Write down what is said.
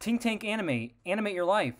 Tink Tank Animate, animate your life.